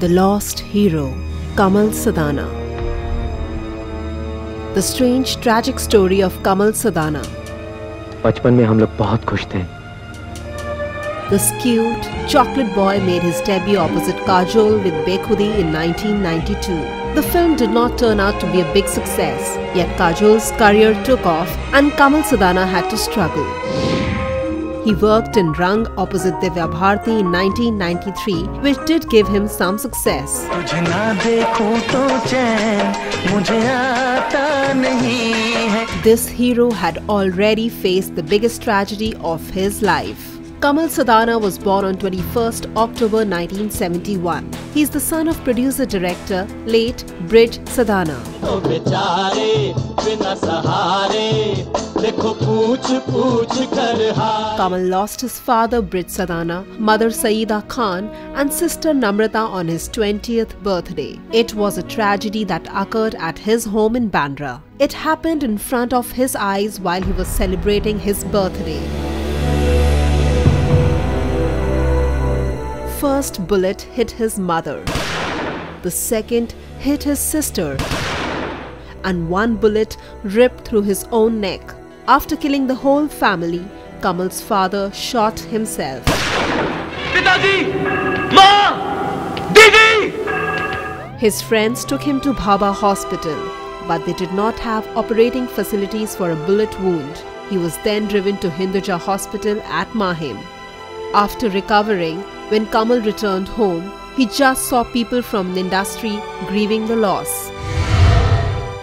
The Lost Hero, Kamal Sadanah. The strange tragic story of Kamal Sadanah. The skewed chocolate boy made his debut opposite Kajol with Bekhudi in 1992. The film did not turn out to be a big success, yet Kajol's career took off and Kamal Sadanah had to struggle. He worked in Rang opposite Divya Bharti in 1993, which did give him some success. This hero had already faced the biggest tragedy of his life. Kamal Sadanah was born on 21st October 1971. He is the son of producer-director, late Brij Sadanah. Kamal lost his father Brij Sadanah, mother Saeeda Khan and sister Namrata on his 20th birthday. It was a tragedy that occurred at his home in Bandra. It happened in front of his eyes while he was celebrating his birthday first bullet hit his mother, the second hit his sister, and one bullet ripped through his own neck. After killing the whole family, Kamal's father shot himself. Pitaji! Ma! Didi! His friends took him to Bhabha hospital, but they did not have operating facilities for a bullet wound. He was then driven to Hinduja hospital at Mahim. After recovering, when Kamal returned home, he just saw people from the industry grieving the loss.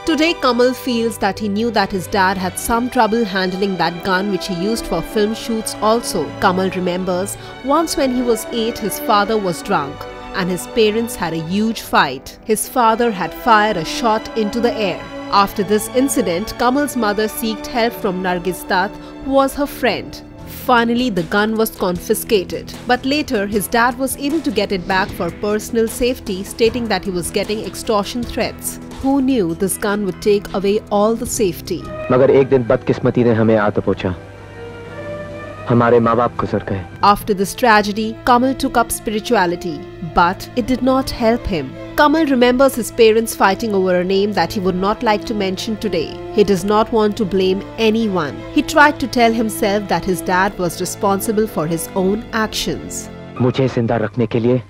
Today, Kamal feels that he knew that his dad had some trouble handling that gun which he used for film shoots also. Kamal remembers once when he was 8, his father was drunk and his parents had a huge fight. His father had fired a shot into the air. After this incident, Kamal's mother sought help from Nargis Dutt, who was her friend. Finally, the gun was confiscated. But later, his dad was able to get it back for personal safety, stating that he was getting extortion threats. Who knew this gun would take away all the safety? मगर एक दिन बदकिस्मती ने हमें आ तो पहुंचा हमारे माँ बाप गुजर गए After this tragedy, Kamal took up spirituality, but it did not help him. Kamal remembers his parents fighting over a name that he would not like to mention today. He does not want to blame anyone. He tried to tell himself that his dad was responsible for his own actions. मुझे जिंदा रखने के लिए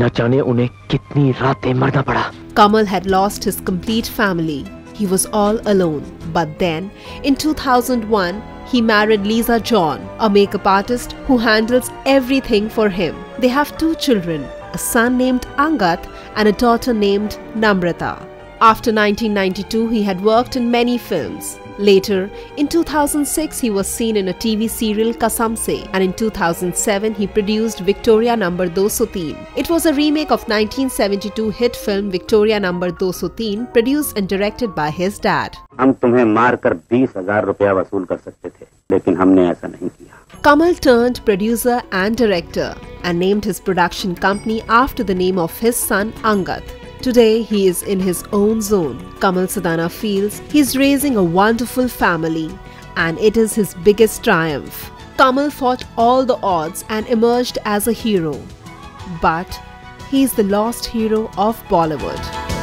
न जाने उन्हें कितनी रातें मरना पड़ा Kamal had lost his complete family. He was all alone. But then, in 2001, he married Lisa John, a makeup artist who handles everything for him. They have two children, a son named Angad and a daughter named Namrata. After 1992, he had worked in many films. Later, in 2006, he was seen in a TV serial Kasamh Se, and in 2007, he produced Victoria Number 203. It was a remake of 1972 hit film Victoria Number 203, produced and directed by his dad. हम could मारकर बीस हजार रुपया वसूल कर सकते थे, Kamal turned producer and director and named his production company after the name of his son Angad. Today, he is in his own zone. Kamal Sadanah feels he's raising a wonderful family and it is his biggest triumph. Kamal fought all the odds and emerged as a hero. But he is the lost hero of Bollywood.